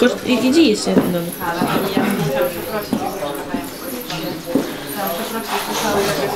Chodź, i- idź jeść. No. Ale ja bym chciał przeprosić. Chciałam przeprosić, słyszałam, jak jest